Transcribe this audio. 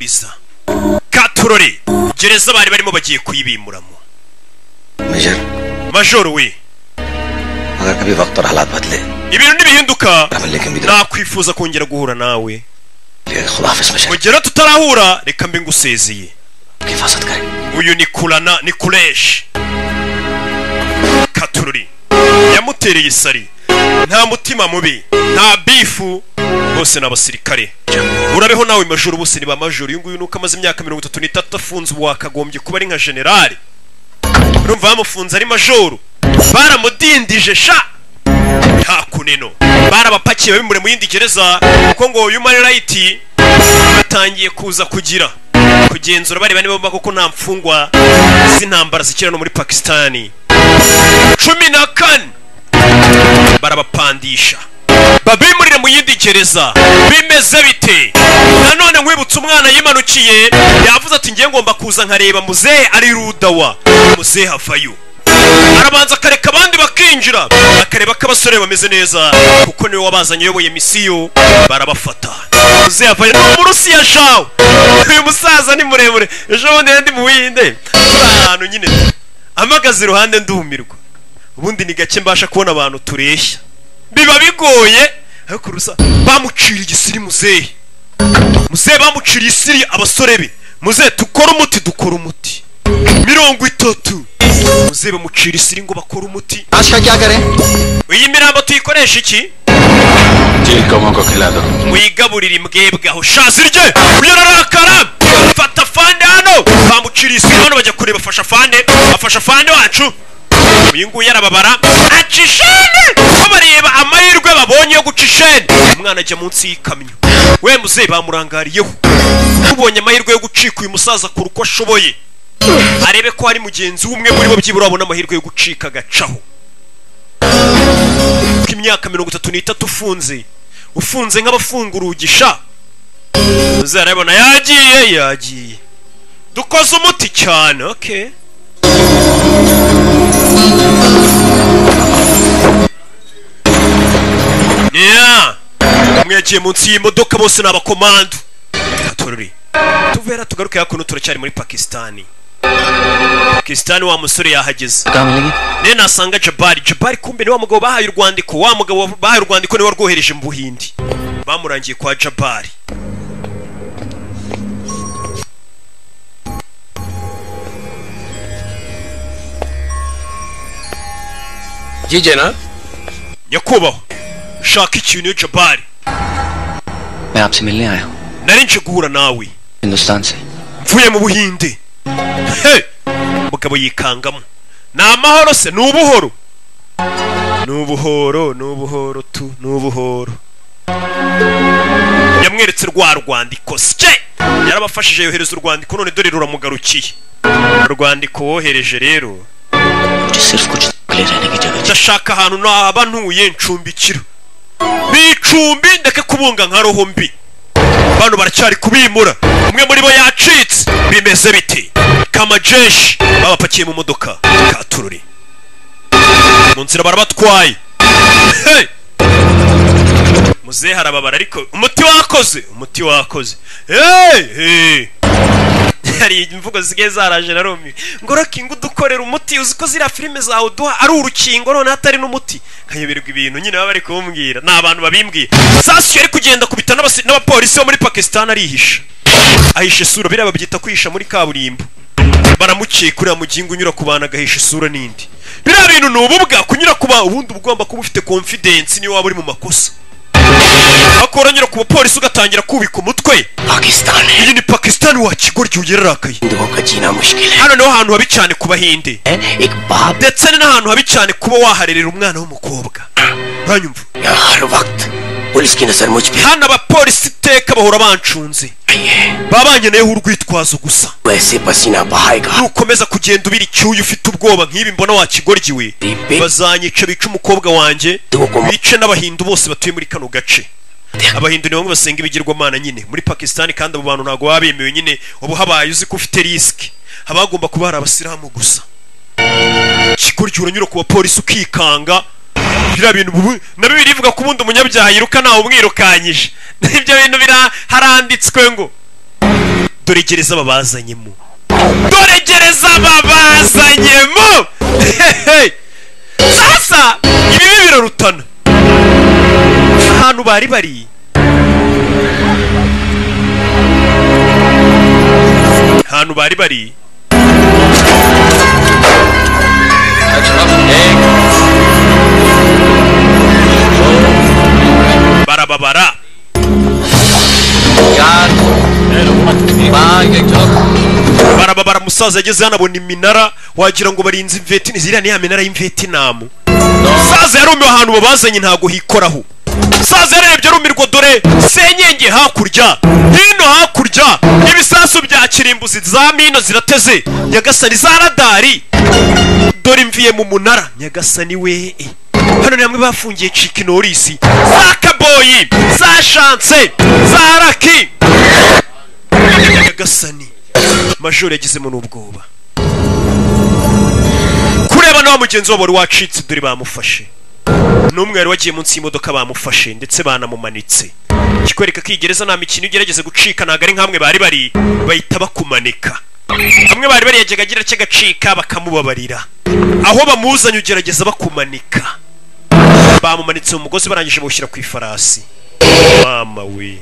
kwivuriza katurore gereza bari barimo bagiye kuyibimuramo majoro we ibintu ntibihinduka. Nakwifuza kongera guhura nawe. Mugera tutarahura reka mbe ngusezeye. Uyu ni kurana ni kureshi katurori yamutereye isari. Nta mutima mubi nta bifu bose ni abasirikare. Urabeho nawe majoro bose ni ba majoro. Uyu nguyu nuko amaze imyaka mirongo itatu n'itatu afunze ubu wakagombye kuba ari nka generali urumva bamufunze ari majoro? Baramudindije sha! Nta kuneno. Barabapakiye babimure mu yindi gereza kuko ngo human right batangiye kuza kugira. Kugenzura bari bane bomba kuko nta mfungwa z'intambara zikira no muri pakisitani cumi na kane. Barabapandisha. Babimurire mu yindi gereza. Bimeze bite? Nanone nkwibutsa umwana yimanukiye yavuze ati ngiye ngomba kuza nkareba muzehe ari rudawa. Muzehe avayo arabanza akareka abandi bakinjira. Akareba ko abasore bameze neza kuko ni we wabazanye uyoboye misiyo barabafata. Muzehe avayo ni umurusiya shawe uyu musaza ni muremure. Ejo bundi ndi buhinde. Turi ahantu nyine. Amagaze iruhande ndumirwa. Ubundi ni gake mbasha kubona abantu tureshya. Biba bigoye. kurusa bamucira igisiri muzehe. Muzehe bamucira isiri abasore be. Muzehe dukore umuti dukore umuti. Mirongo itatu. Muzehe bamucira isiri ngo bakore umuti. Iyi mirambo tuyikoresha iki? Muyigaburire imbwebwe aho. Shazi rye uyararakara fata fande hano. Bamucira isiri. Hano bajya kureba afasha fande. Afasha fande wacu. Uyu nguyu yarababara acishane! Bareba amahirwe babonye yo guca ishene. Umwana ajya munsi y'ikamyo. We muzehe bamurangariyeho. Ubonye amahirwe yo gucika uyu musaza kure uko ashoboye. Arebe ko hari mugenzi w'umwe muri bo byibura wabona amahirwe yo gucika agacaho. Ko imyaka mirongo itatu n'itatu ufunze ufunze nk'abafunga urugisha muzehe arabona yagiye yagiye. Dukoze umuti cyane okay? hamwe yagiye munsi y'imodoka bose ni abakomando. Tururi tuvera tugaruke hakuno turacyari muri pakisitani pakisitani wa musore yahageze. Ne nasanga jabari. Jabari kumbe ni wa mugabo bahaye urwandiko. Wa mugabo bahaye urwandiko ni we warwohereje mu buhindi. Bamurangiye kwa jabari. Gigena nyakubahwa shaka ikintu jabari. मैं आपसे मिलने आया हूँ nari nje guhura nawe Hindustan से mvuye mu buhinde He! umugabo yikangamo ni amahoro se ni ubuhoro ni ubuhoro ni ubuhoro tu ni ubuhoro yamweretse rwa rwandiko sye yarabafashije yohereza urwandiko none dore ruramugarukiye urwandiko wohereje rero मुझे सिर्फ कुछ दिन के लिए रहने की जगह चाहिए ndashaka ahantu naba ntuye ncumbikira Bicumbi ndeke kubunga nka roho mbi. Bano baracyari kubimura. Umwe muri bo yacitse. Bimeze bite kamajeshi babapakiye mu modoka. Katururi. Mu nzira barabatwaye. Muzehe arababara ariko umuti wakoze umuti wakoze. Hey! hey! Hari imvugo zigiye zaraje na romi ngo rokinga udukorera umuti uzi ko ziriya filime zawe uduha ari urukingo noneho atari n'umuti. Nkayoberwa ibintu nyine baba bari kumbwira. Ni abantu babimbwiye. Sasiyo yari kugenda kubita n'abapolisi bo muri pakisitani arihisha. Ahisha isura biriya babyita kwihisha muri kaburimbo. Baramukiye kuriya mugingo unyura ku bantu agahisha isura n'indi. Biriya bintu ni ububwa kunyura ku bantu ubundi ugomba kuba ufite confidence niyo waba uri mu makosa. akoranyira ku bapolisi ugatangira kubika umutwe. Iyi ni pakisitani wa kigoryi ugererakaye hano ni ho hantu habi cyane ku bahinde. Ndetse ni n'ahantu habi cyane kuba waharerera umwana w'umukobwa. Uranyumva hano abapolisi iteka bahora bancunze. Babanyeneyeho urwitwazo gusa. Nukomeza kugenda ubira icyuya ufite ubwoba nk'ibi mbona wakigoryiwe bazanyica bica umukobwa wanjye bice n'abahindu bose batuye muri kano gace. Abahindu ni bamwe basenga ibigirwamana nyine. Muri pakisitani kandi abo bantu ntabwo baba bemewe nyine. Ubu habaye uzi ko ufite risiki haba hagomba kuba hari abasilamu gusa. Kigoryi uranyura ku bapolisi ukikanga. Biriya bintu bubu na bibiri ivuga ko ubundi umunyabyaha yiruka ntawe umwirukanyije ibyo bintu haranditswe ngo dore gereza babazanyemo dore gereza babazanyemo sasa ibibi birarutana. Ahantu bari bari. Ahantu bari bari. barababara barababara musaza yageze hano abona iminara wagira ngo barinze imveti ziriya ni ya minara y'imvetinamu musaza yarumiwe ahantu babazanye ntabwo hikoraho. Musaza yarebye arumirwa dore senyenge hakurya hino hakurya ibisasu bya kirimbuzi za mino zirateze. Nyagasani za radari. Dore mviye mu munara. Nyagasani we. Hano ni hamwe bafungiye ciki norisi za kaboyi za shanse za raki nyagasani. Majoro yagizemo n'ubwoba. Kureba na wa mugenzi wabo wari wacitse dore bamufashe. N'umwe wari wagiye munsi y'imodoka bamufashe ndetse banamumanitse. Kikwereka ko iyi gereza nta mikino igerageza gucika ntabwo ari nk'amwe bari bari bahita bakumanika. Hamwe bari bari yajyaga agira cy'agacika bakamubabarira. Aho bamuzanye ugerageza bakumanika. Bamumanitse mu mugozi barangije bawushyira ku ifarasi mama we.